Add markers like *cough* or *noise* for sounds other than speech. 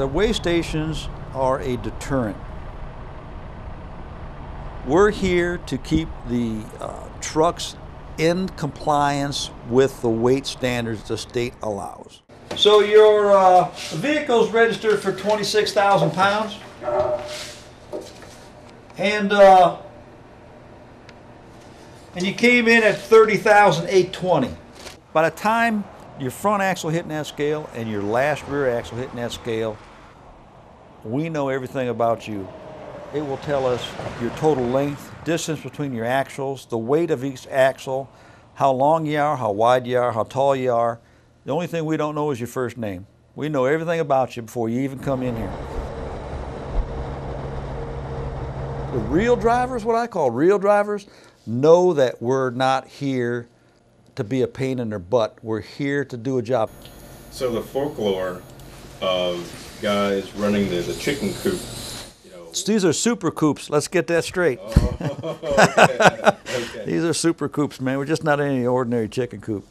The weigh stations are a deterrent. We're here to keep the uh, trucks in compliance with the weight standards the state allows. So your uh, vehicle's registered for 26,000 pounds, and uh, and you came in at 30,820. By the time your front axle hitting that scale and your last rear axle hitting that scale, we know everything about you. It will tell us your total length, distance between your axles, the weight of each axle, how long you are, how wide you are, how tall you are. The only thing we don't know is your first name. We know everything about you before you even come in here. The real drivers, what I call real drivers, know that we're not here to be a pain in their butt. We're here to do a job. So the folklore of guys running the, the chicken coop, you know. These are super coops. Let's get that straight. Oh, *laughs* okay, okay. *laughs* These are super coops, man. We're just not any ordinary chicken coop.